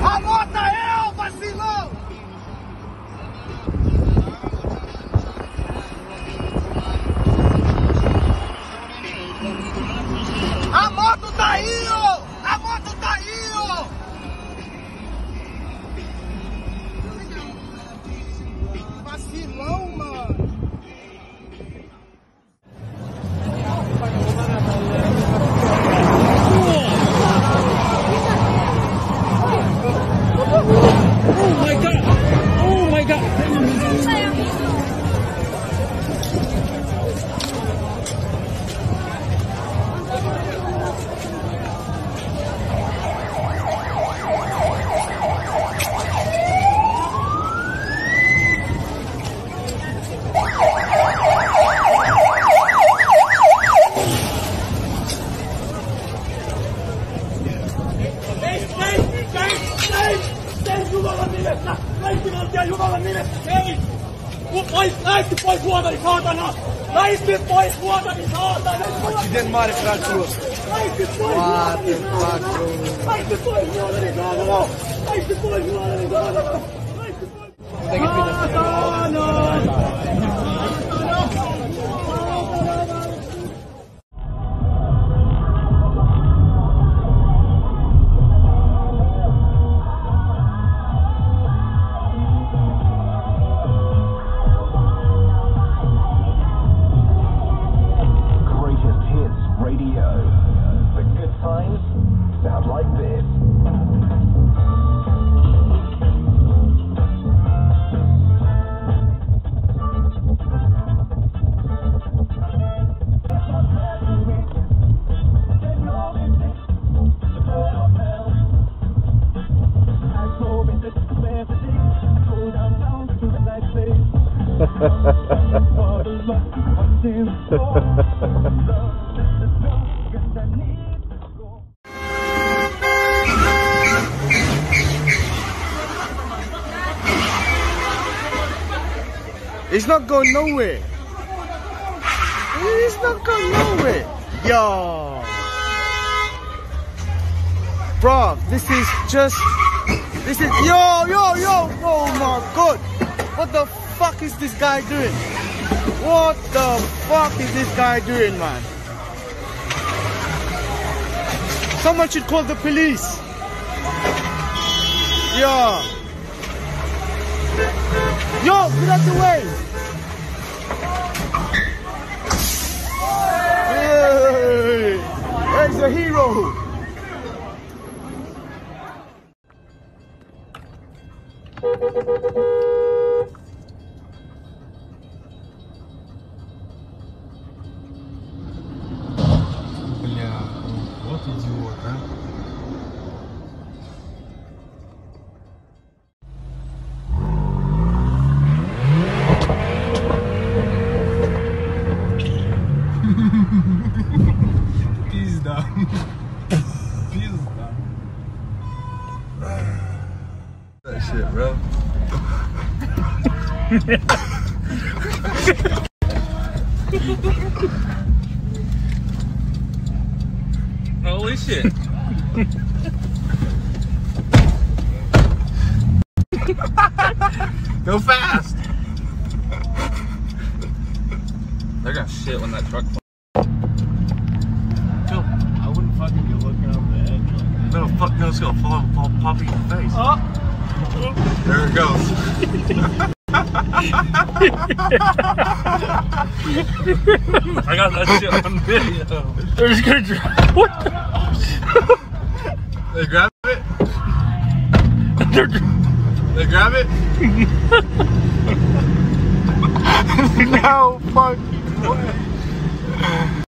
I jumala mielessä, länsivaltion jumalan mielessä ei! Kun pois, lähti pois vuotani saatana! Lähti pois vuotani saatana! Miten Mari Kratus? Lähti pois vuotani saatana! Lähti pois vuotani saatana! Lähti pois vuotani saatana! Lähti pois vuotani saatana! It's not going nowhere. It's not going nowhere. Yo. Bro, this is just. This is. Yo, yo, yo. Oh my god. What the fuck is this guy doing? What the fuck is this guy doing, man? Someone should call the police. Yo. Yo, get out the way. Hey, a hero. Shit, bro. Holy shit. Go fast. They're gonna shit when that truck. I wouldn't fucking be looking over the edge like that. No, fuck, no, it's gonna fall, fall, pop in your face. Oh! There it goes. I got that shit on video. They're just gonna drive. What the? They grab it. They're, They grab it. No fuck. Come